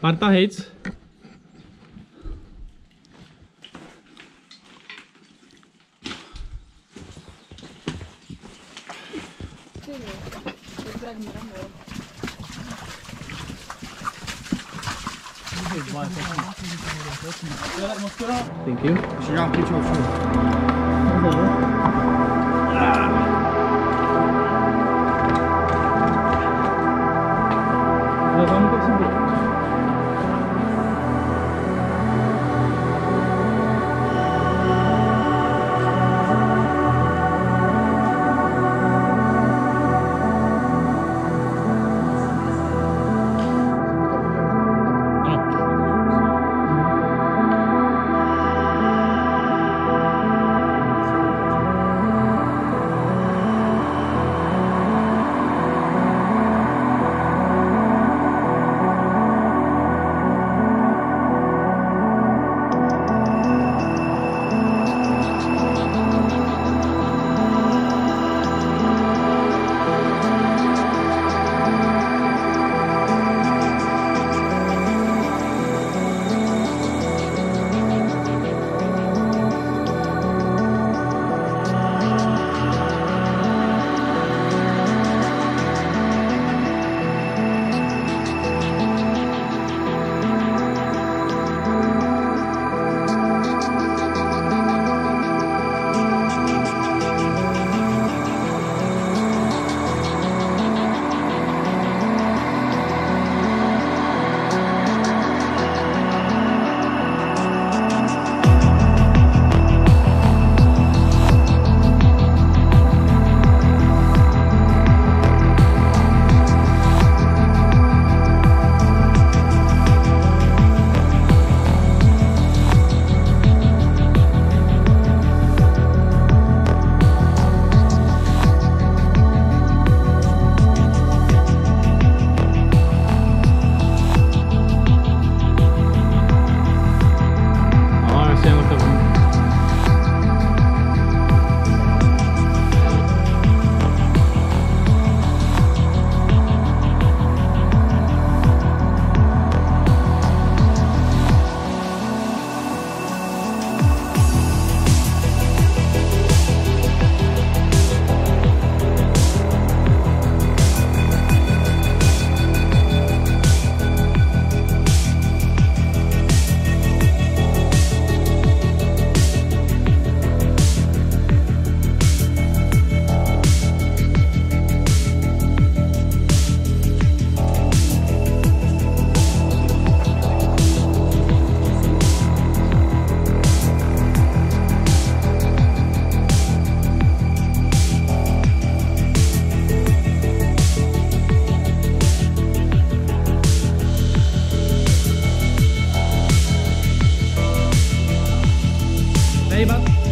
Marta Reis. Thank you. Should I? neighbors.